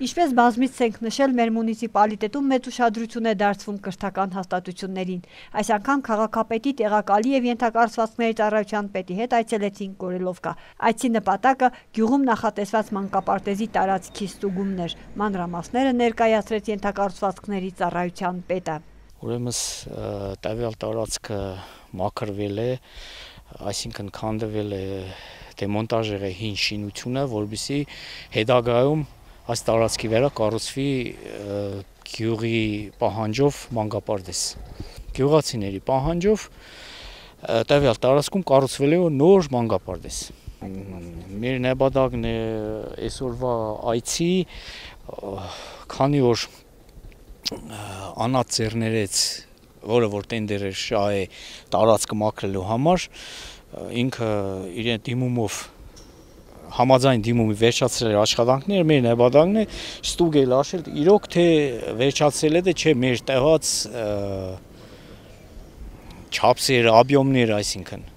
Ինչպես բազմից ենք նշել, մեր մունիցիպալիտետում մեծ ուշադրություն է դարձվում կրթական հաստատություններին։ Այս անգամ քաղաքապետի տեղակալի եւ ենթակառուցվածքների ծառայության պետի հետ այցելեցին Կորելովկա։ Այցի նպատակը գյուղում նախատեսված մանկապարտեզի տարածքի ստուգումն էր։ Մանրամասները ներկայացրեց ենթակառուցվածքների ծառայության պետը։ Ուրեմն տվյալ տարածքը մաքրվել է, այսինքն քանդվել է դեմոնտաժ եղել հին շինությունը, որբիսի հետագայում այս տարածքի վրա կառուցվի գյուղի պահանջով մանկապարտեզ։ Գյուղացիների պահանջով տվյալ տարածքում կառուցվել է նոր մանկապարտեզ։ Մեր նպատակն է այսօրվա այցի քանի որ անած ծերներեց որը որ տենդերը շահ է տարածքը մաքրելու համար ինքը իրեն դիմումով համաձայն դիմումի վերջացրել աշխատանքները մեր նպատակն է ստուգել աշել իրոք թե վերջացել է թե չէ մեր տեղած չափսերը, աբյոմները, այսինքն